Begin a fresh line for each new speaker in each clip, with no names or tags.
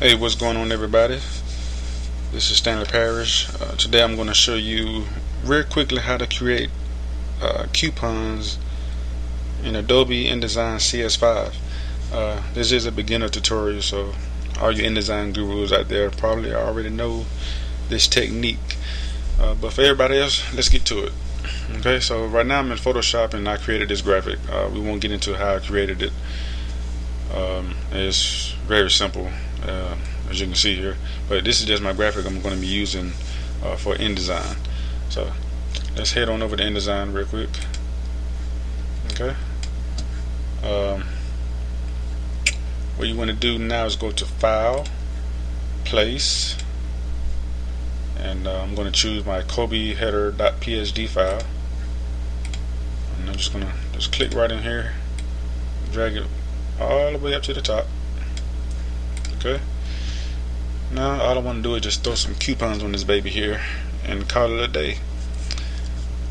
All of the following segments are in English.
Hey, what's going on, everybody? This is Stanley Parrish. Uh, today I'm going to show you real quickly how to create uh, coupons in Adobe InDesign CS5. Uh, this is a beginner tutorial, so all you InDesign gurus out there probably already know this technique. Uh, but for everybody else, let's get to it. Okay, so right now I'm in Photoshop and I created this graphic. Uh, we won't get into how I created it. Um, it's very simple uh, as you can see here. But this is just my graphic I'm going to be using uh, for InDesign. So let's head on over to InDesign real quick. Okay. Um, what you want to do now is go to file place and uh, I'm going to choose my Kobe header.psd file. And I'm just going to just click right in here drag it all the way up to the top. Okay. Now all I want to do is just throw some coupons on this baby here and call it a day.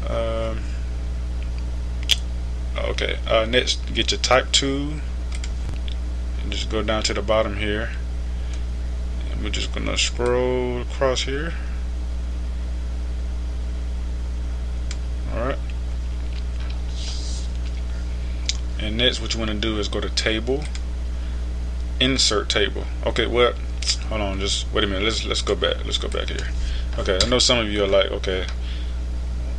Um, okay uh, next get your type tool and just go down to the bottom here. And we're just gonna scroll across here alright and next what you want to do is go to table. Insert table. Okay well hold on just wait a minute. Let's let's go back let's go back here. Okay I know some of you are like okay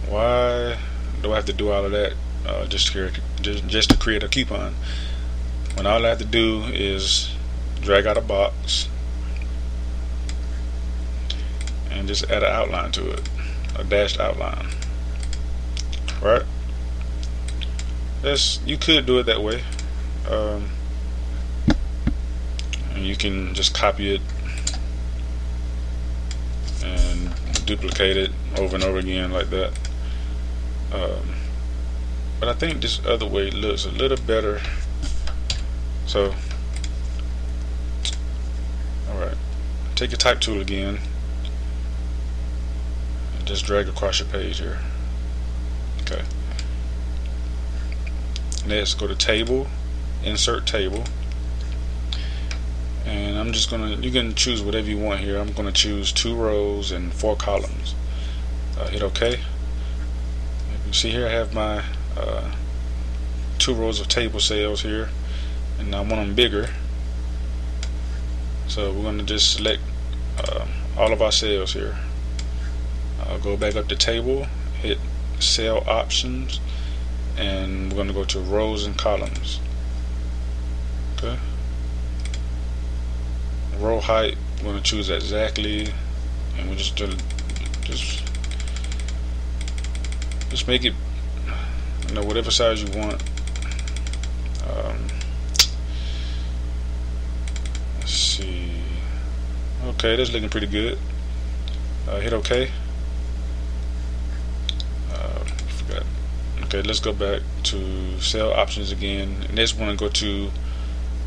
why do I have to do all of that uh, just create, just, just to create a coupon? When all I have to do is drag out a box and just add an outline to it a dashed outline. Right that's you could do it that way. Um, you can just copy it and duplicate it over and over again like that. Um, but I think this other way looks a little better. So alright. Take your type tool again. And just drag across your page here. Okay next go to table insert table. And I'm just gonna you can choose whatever you want here. I'm gonna choose two rows and four columns. Uh, hit OK. You see here I have my uh, two rows of table cells here and I want them bigger. So we're gonna just select uh, all of our cells here. I'll go back up to table hit cell options and going to go to rows and columns. Okay? Row height we're going to choose exactly and we just just just make it you know whatever size you want. Um, let's see. Okay that's looking pretty good. Uh, hit OK uh, forgot okay let's go back to cell options again. And this one to go to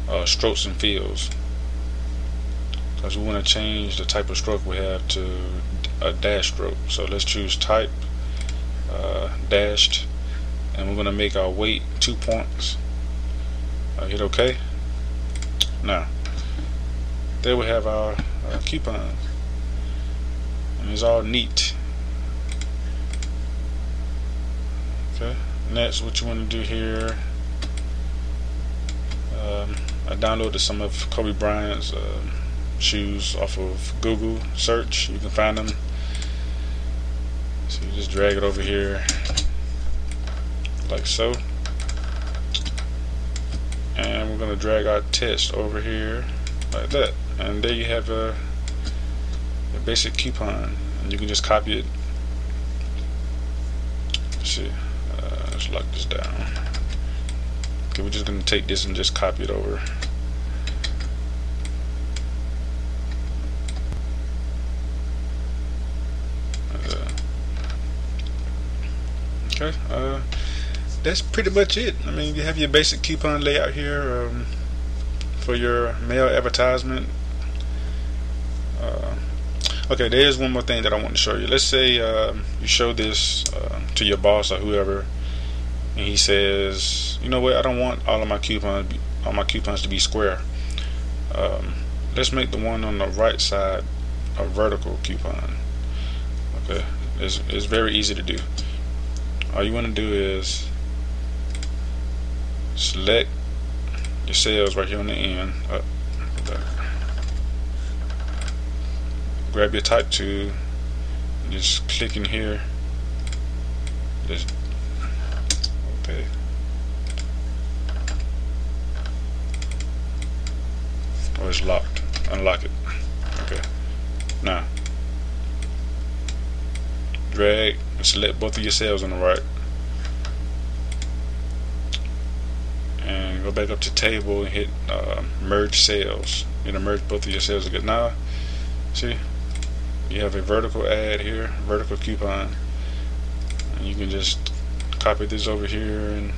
uh, strokes and fills because we want to change the type of stroke we have to a dash stroke. So let's choose type uh, dashed and we're going to make our weight two points. Uh, hit OK now there we have our, our coupons and it's all neat okay next what you want to do here um, I downloaded some of Kobe Bryant's uh, shoes off of Google search. You can find them. So you just drag it over here like so. And we're going to drag our text over here like that. And there you have a, a basic coupon. And you can just copy it. Let's see. Uh, let's lock this down. Okay, we're just going to take this and just copy it over. Okay, uh, that's pretty much it. I mean, you have your basic coupon layout here um, for your mail advertisement. Uh, okay, there is one more thing that I want to show you. Let's say um, you show this uh, to your boss or whoever, and he says, "You know what? I don't want all of my coupons, all my coupons to be square. Um, let's make the one on the right side a vertical coupon. Okay. It's, it's very easy to do. All you want to do is select your cells right here on the end. Up, grab your type tool. Just click in here. Just okay oh it's locked. Unlock it. Okay. Now drag and select both of your cells on the right. And go back up to table and hit uh, merge cells. You know merge both of your cells again now see? You have a vertical ad here vertical coupon. And you can just copy this over here and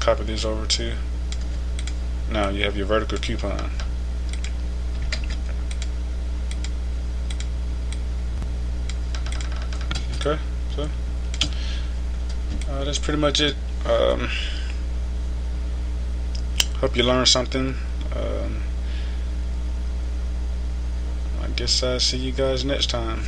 copy this over too now you have your vertical coupon. Okay so uh, that's pretty much it. Um, hope you learned something. Um, I guess I'll see you guys next time